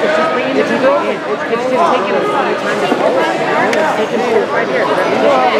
It's just, it's bringing the people in. It's just taking a long time to pull it. It's taking right here.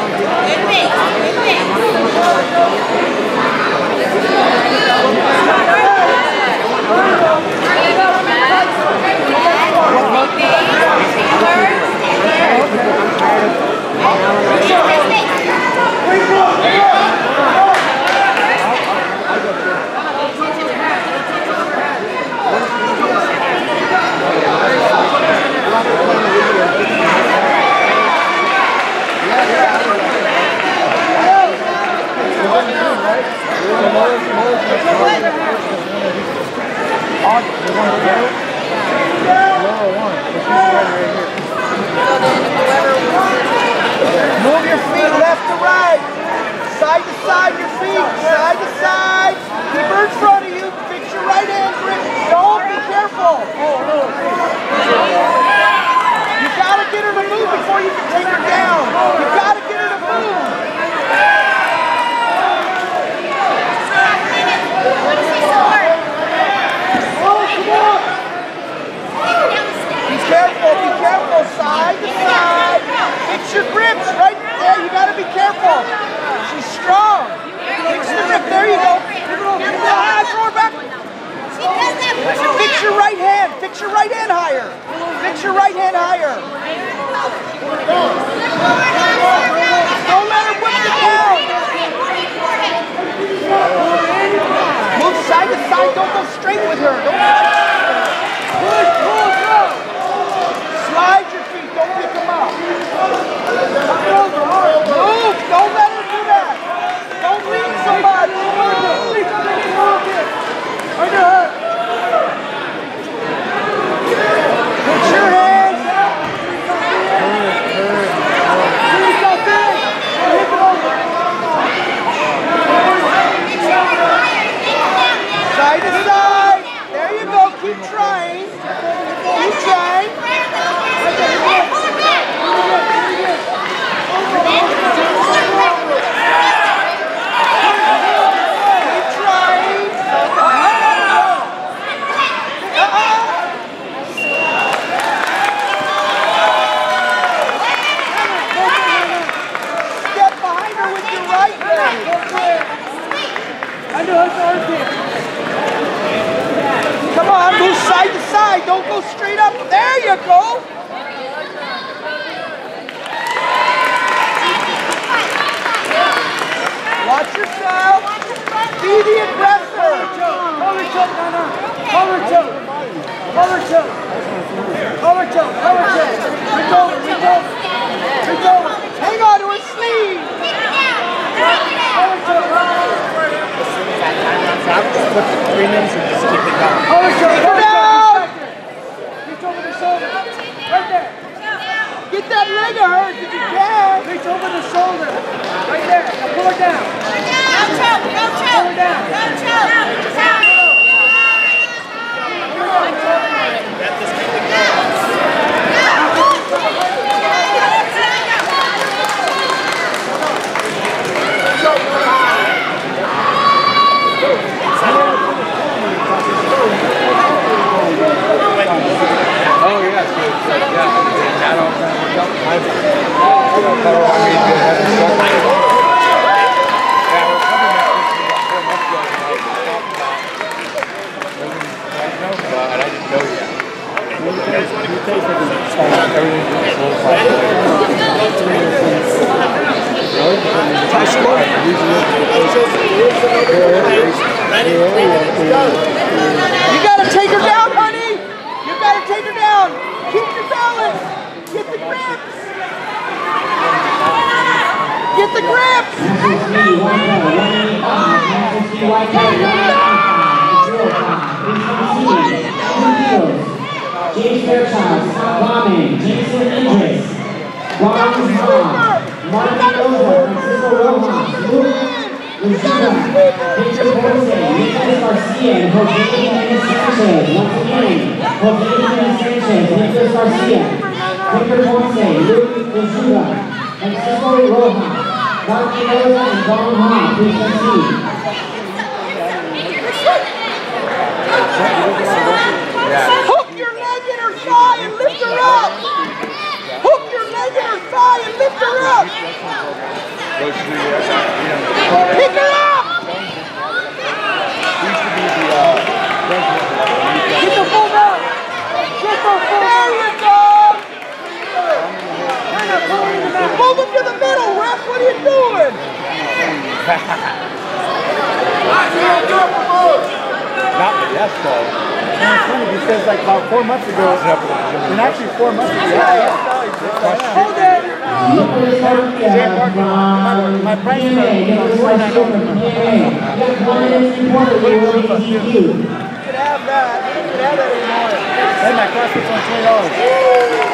VI. Move your feet left to right. Side to side, your feet. Side to side. Keep her in front of you. Fix your right hand grip. Don't careful. You gotta get her to move before you can take her down. You gotta get her to move. Oh, come on. Be careful, be careful. Side to side. Fix your grips right there. You gotta be careful. She's strong. Fix the grip. There you go. Ah, throw her back. Fix your right hand. Fix your right hand higher. Fix your right hand higher. Don't let her whip you down. Move side to side. Don't go straight with her. Don't push, pull, throw. Slide your feet. Don't pick them up. Move. Don't let her do that. Don't lead somebody. Put your hands up. Side to side. There you go. Keep trying. Keep trying. Keep trying. Step behind her with your right leg. Come on, move side to side. Don't go straight up. There you go. Watch yourself. Be the aggressor. Collar choke. Collar choke. Collar choke. Collar choke. Collar choke. Reach over. Reach over. Reach over. Hang on to his sleeve. Collar choke. Put the three minutes and just keep it going. Collar choke. Go Collar down. choke. Reach over the shoulder. Right there. Get that leg of hers if you can. Reach over the shoulder. Right there. Now pull her down. Pull her down. Oh, yeah, so it's like, yeah, that all kind of worked out. I I mean, they had a short- Yeah, we're coming back this week, four months ago, and I was talking about You gotta take her down, honey! You gotta take her down! Keep your balance! Get the grips! Get the grips! James Garcia, Jose Jimenez Sanchez. Once again, Jose Sanchez, Nicholas Garcia, Victor Ponce, Luke Luciano, Francisco Rojas, Oza, and Ron Hahn. Please. Hook your leg in her thigh and lift her up! Hook your leg in her thigh and lift her up! Those two, yeah. Pick her up! He used to be the, uh, Get the full out. Get the full There you go! Move him to the middle, ref! What are you doing? Not the death though. And it's funny because like about four months ago, and actually four months ago, hold it. My price is forty-nine dollars. One minute reportedly will be DQ. You can have that. You can have that anymore. Hey, my only twenty dollars.